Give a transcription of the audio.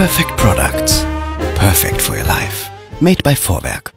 Perfect products. Perfect for your life. Made by Vorwerk.